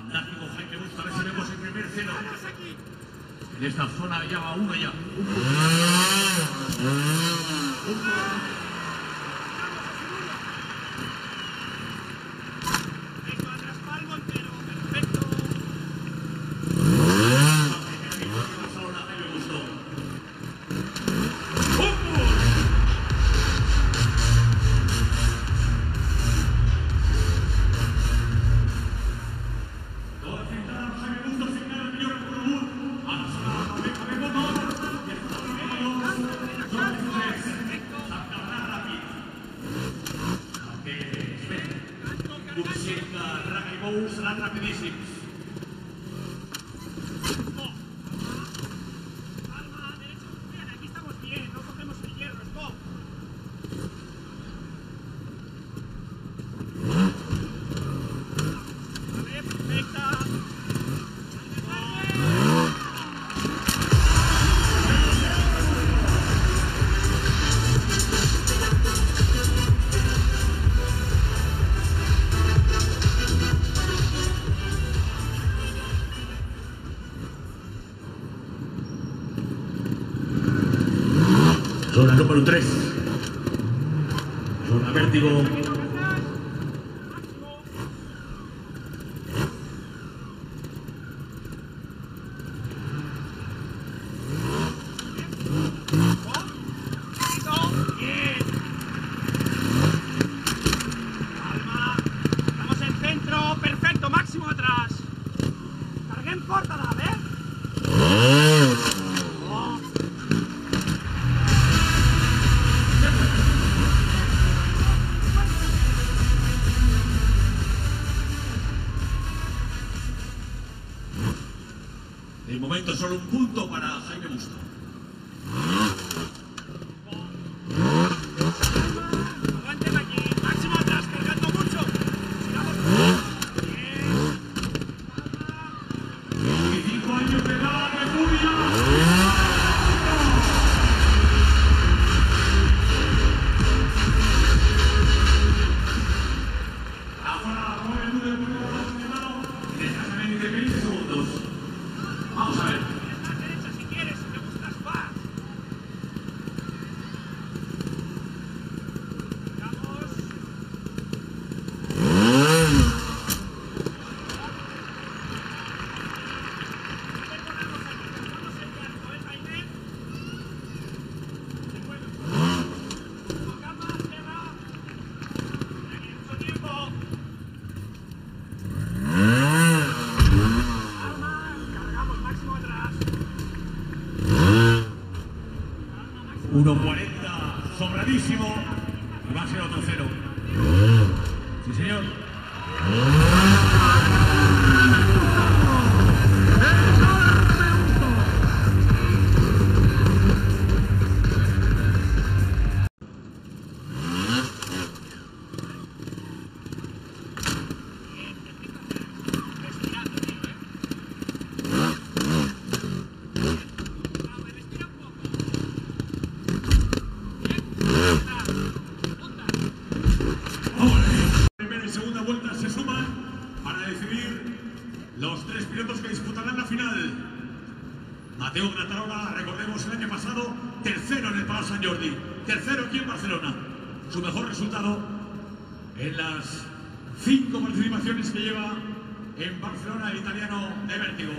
Fantástico Jaime Busto, a ver si vemos el primer cero. En esta zona ya va uno ya. Un... Un... Rami Bou Zona número 3. Zona vértigo. Bien. Momento solo un punto para 1.40, sobradísimo. Y va a ser otro cero. Sí, señor. Se suman para decidir los tres pilotos que disputarán la final. Mateo Gratarola, recordemos el año pasado, tercero en el Palau San Jordi, tercero aquí en Barcelona. Su mejor resultado en las cinco participaciones que lleva en Barcelona el italiano de vértigo.